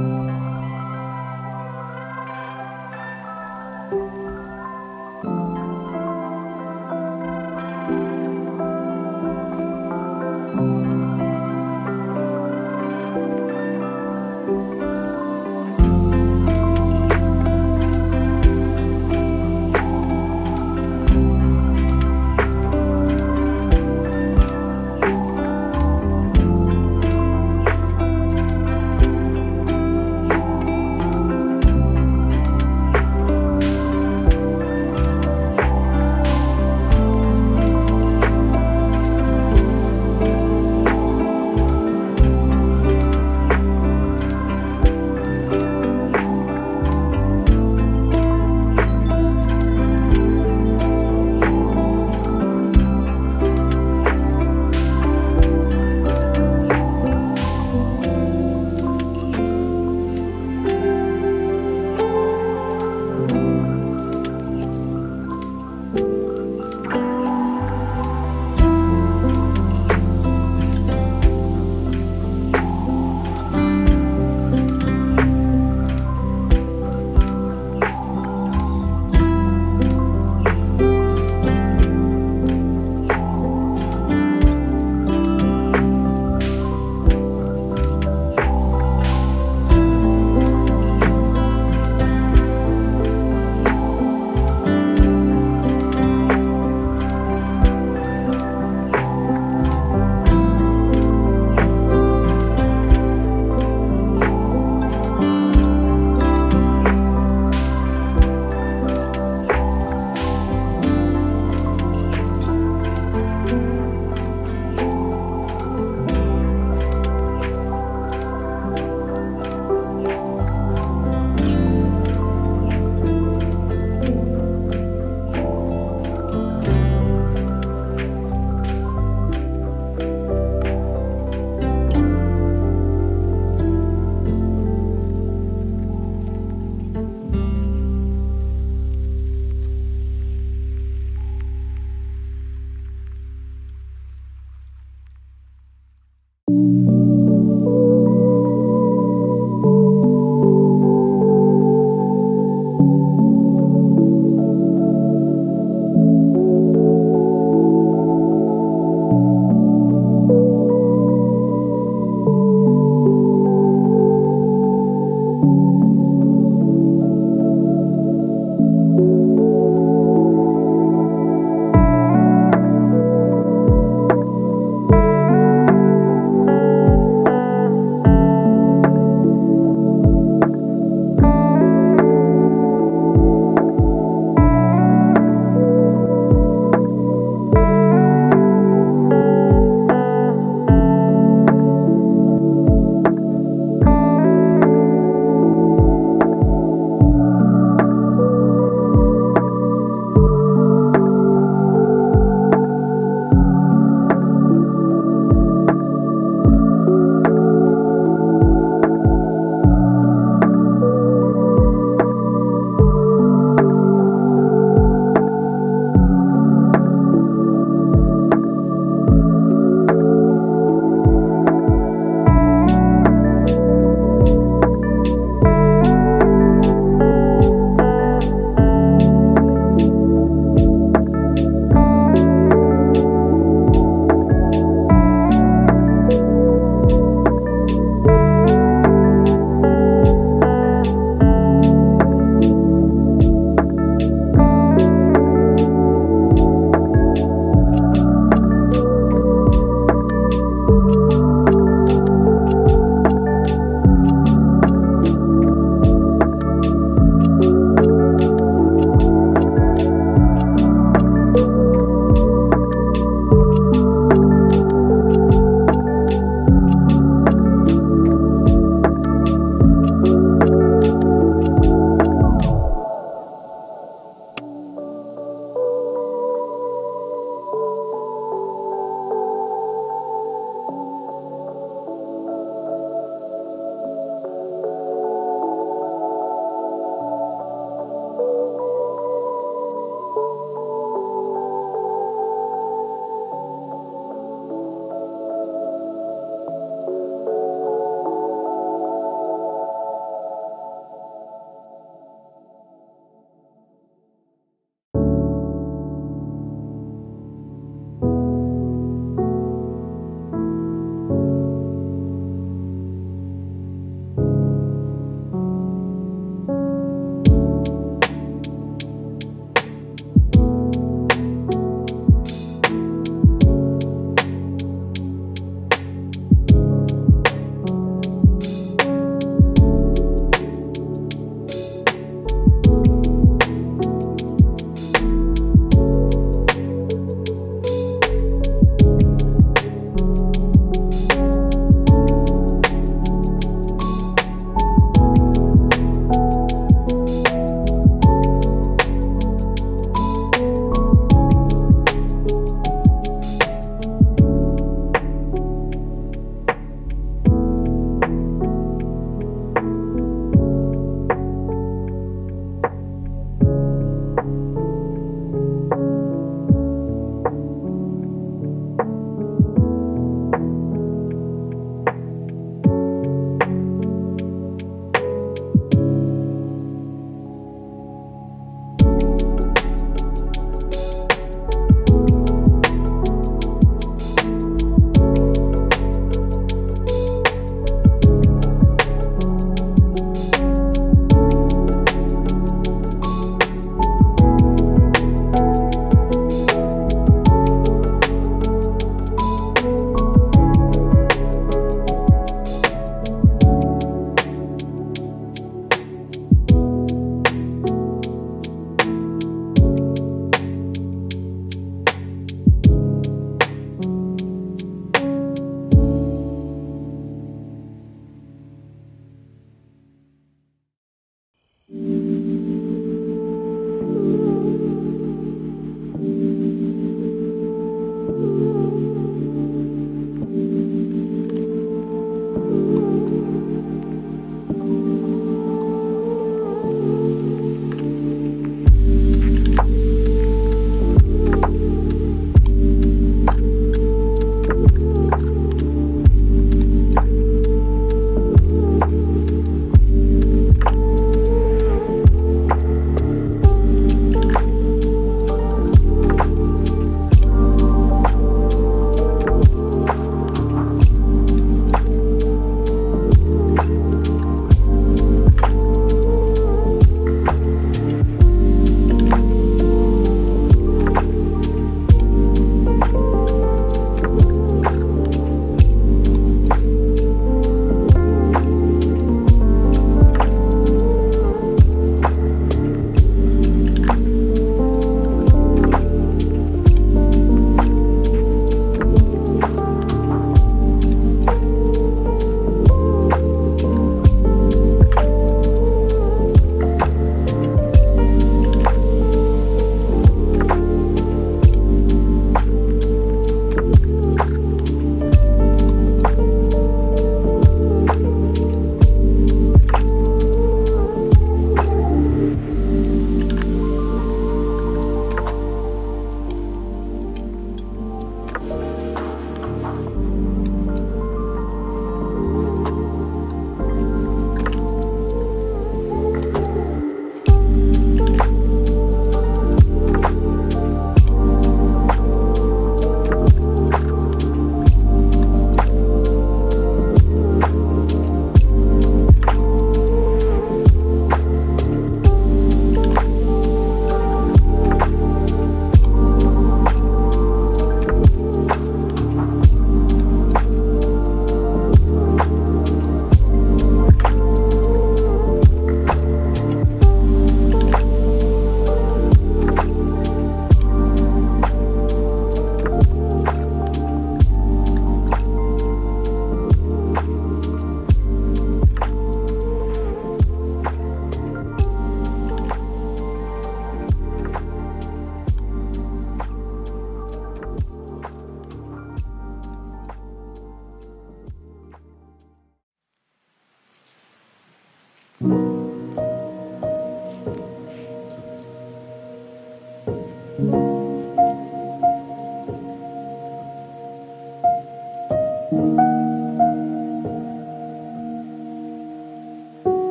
Bye.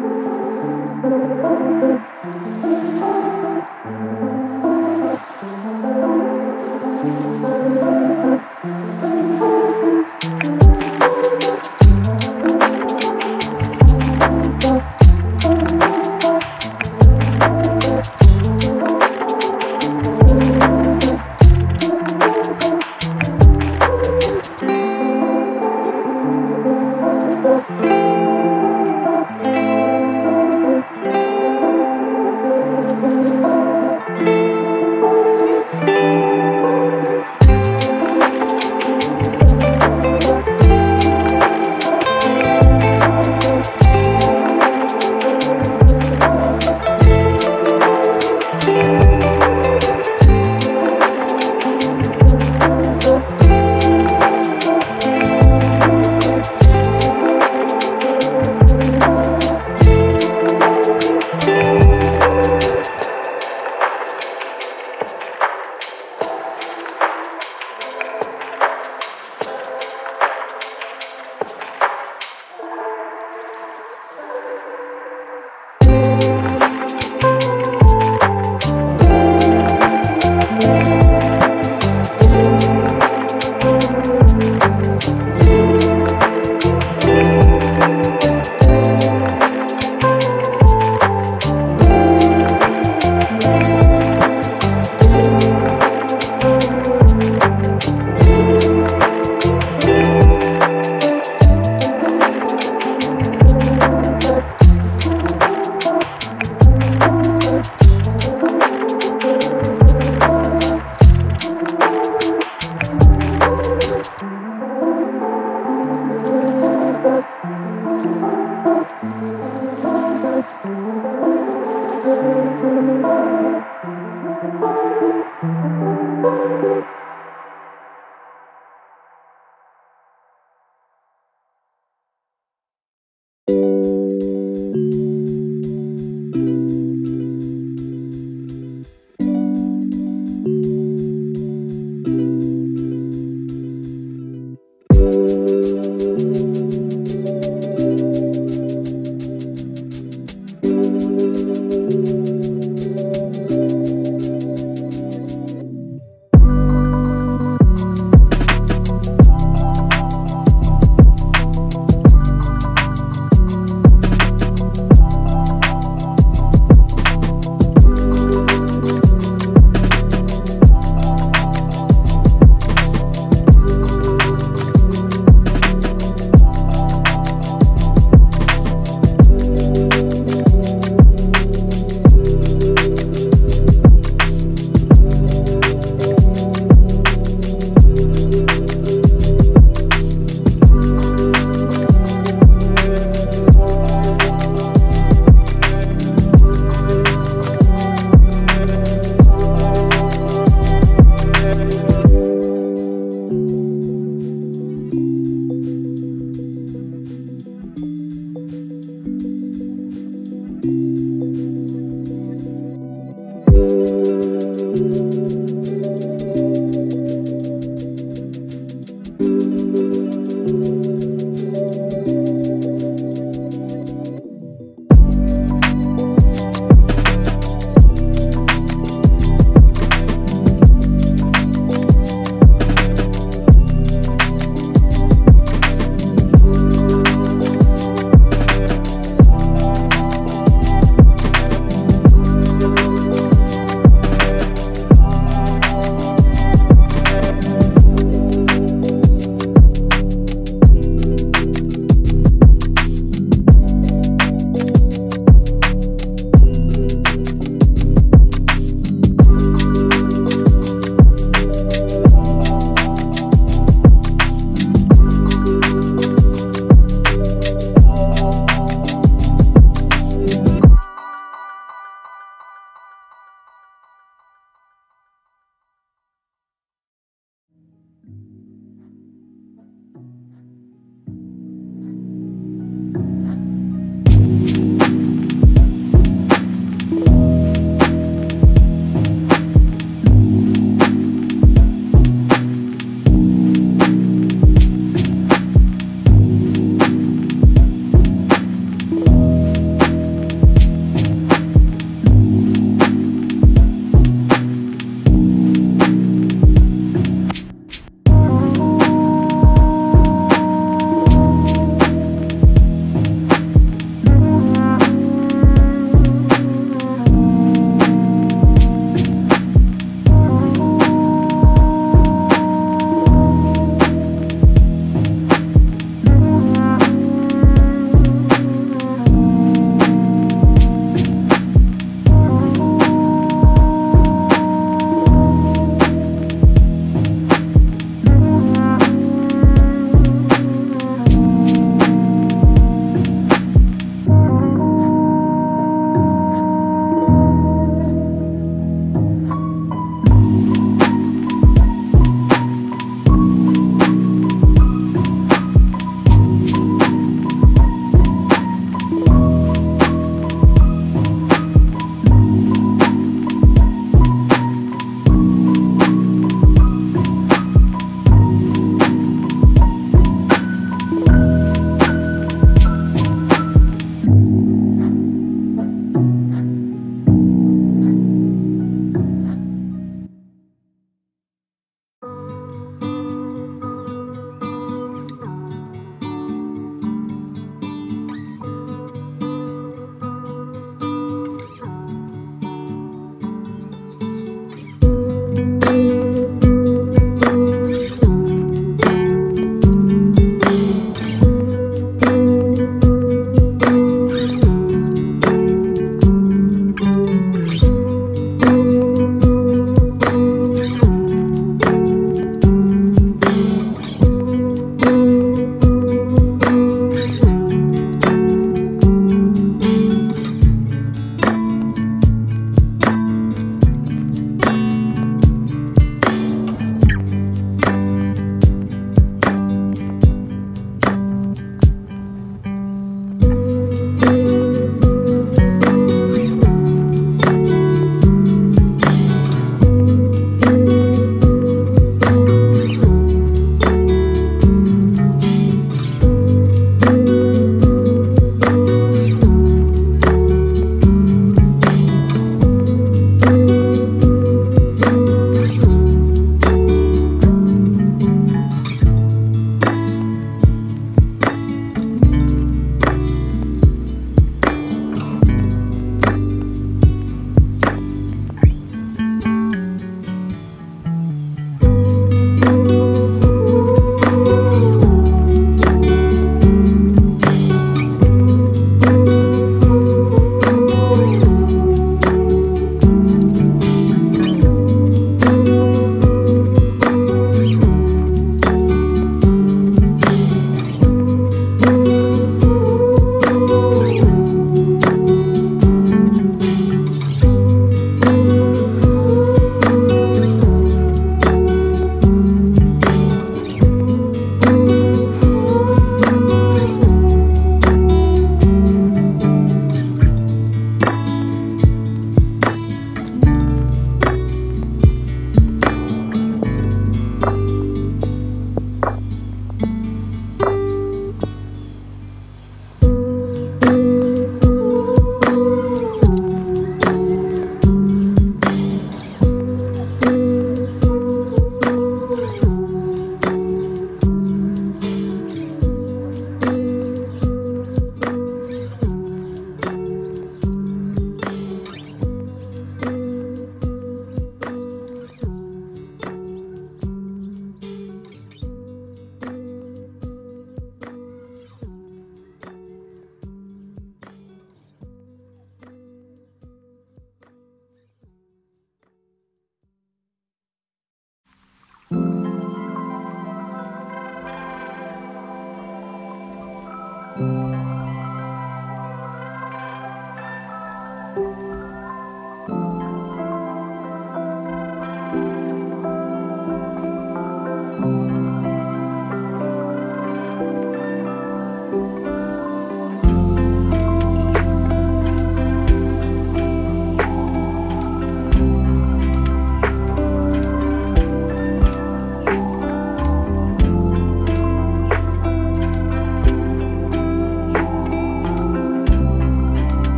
Thank you.